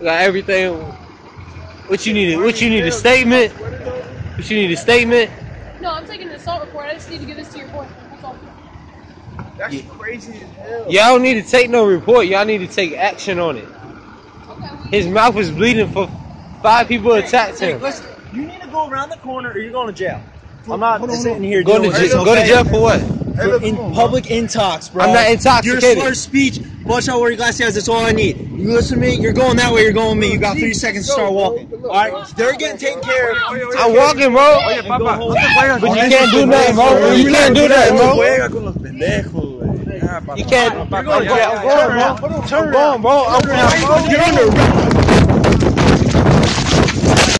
got everything. What you need? What you need? A statement? What you need? A statement? No, I'm taking an assault report. I just need to give this to your boy. That's all. That's crazy as hell. Y'all don't need to take no report. Y'all need to take action on it. Okay. His mouth was bleeding for five people attacked Hey, him. listen, you need to go around the corner or you're going to jail. I'm not sitting here Go to dealing with jail. this, Go to jail for what? Hey, look, in on, public intox, bro. I'm not intoxicated. Your intoxicated. slur speech. Watch out, wear your glasses. That's all I need. You listen to me. You're going that way. You're going with me. You got three seconds to start walking. All right, they're getting taken care of. I'm walking, bro. And go home. But you can't do nothing, bro. You can't do nothing, bro. Juega con los pendejos, güey. Ya, ah, papá. You can't. I'm Papá, going, bro. I'm going, bro. I'm going, bro. I'm going, bro. You're under arrest.